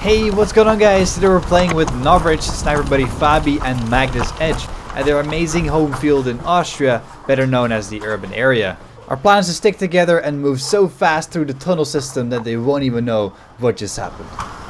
Hey, what's going on guys? Today we're playing with Novritsch, Sniper Buddy Fabi and Magnus Edge at their amazing home field in Austria, better known as the urban area. Our plan is to stick together and move so fast through the tunnel system that they won't even know what just happened.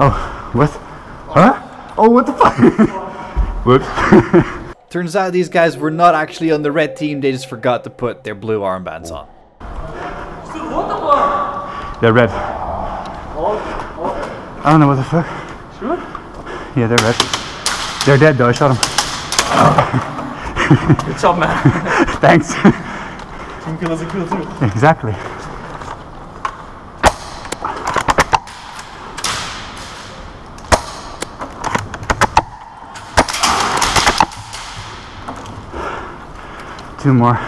Oh, what? Huh? Oh, what the fuck? Whoops. Turns out these guys were not actually on the red team, they just forgot to put their blue armbands on. they're red. I don't know what the fuck. Sure? Yeah, they're red. They're dead though, I shot them. Good job, man. Thanks. Team kill is a kill too. exactly. Two more.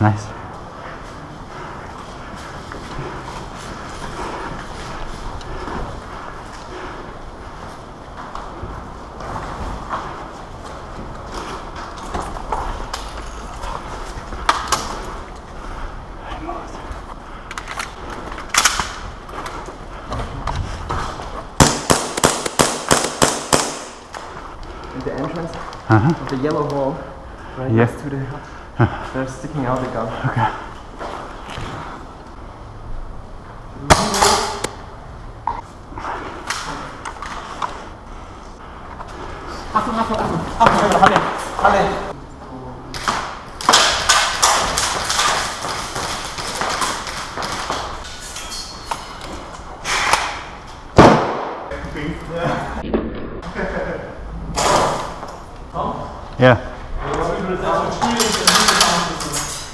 Nice. In the entrance Uh-huh. of the yellow wall, right Yeah. next to the they're sticking out the gun. Okay. Yeah.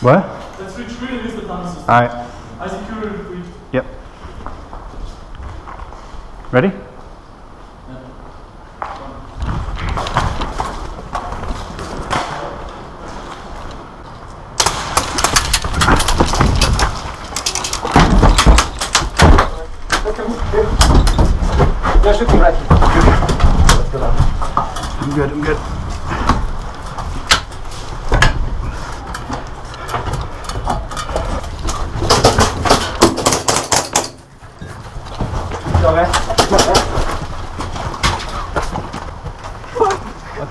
What? Let's retreat with the tunnel system. Alright. I secure it with Yep. Ready? I'm good, I'm good.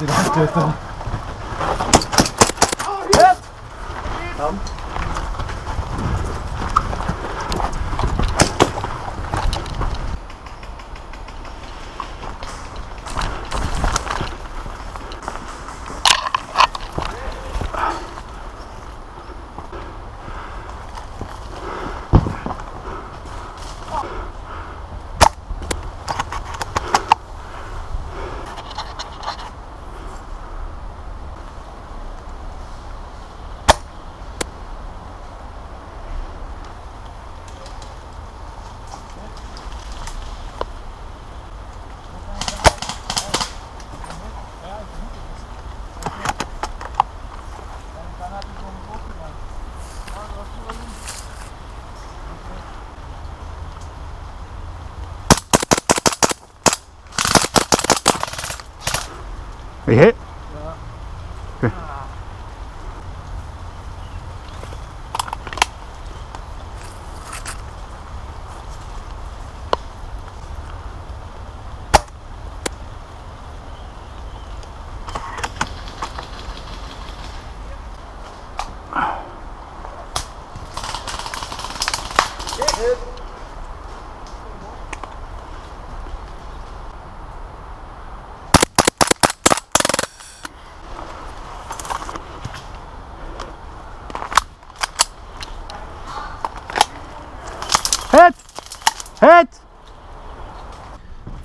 나왔다. Are you hit? Okay.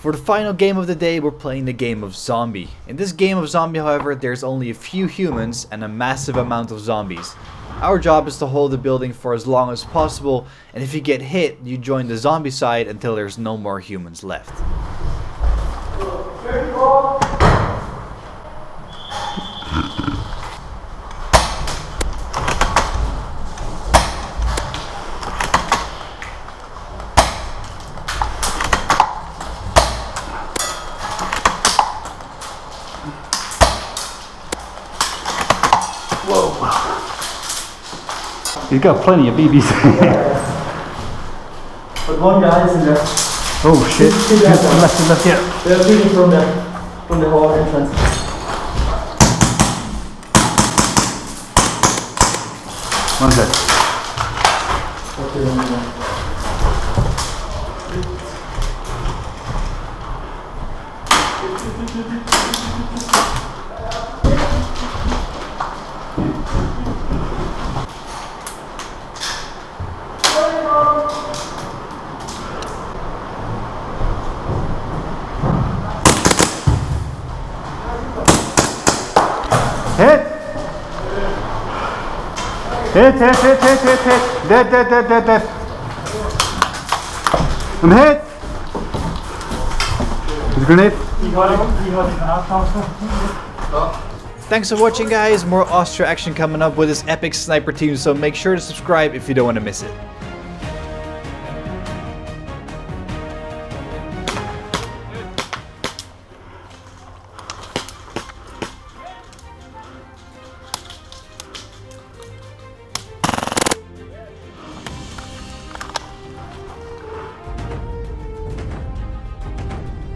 For the final game of the day, we're playing the game of Zombie. In this game of Zombie, however, there's only a few humans and a massive amount of zombies. Our job is to hold the building for as long as possible, and if you get hit, you join the zombie side until there's no more humans left. He's got plenty of BBs. But one guy is in there. oh shit. See that one? Left, left, yeah. They are shooting from the from the hall entrance. One sec. Okay, one more. Hit! Hit, hit, hit, hit, hit, hit. Dead, dead, dead, dead, dead. I'm hit! A grenade. Thanks for watching guys, more Austria action coming up with this epic sniper team, so make sure to subscribe if you don't want to miss it.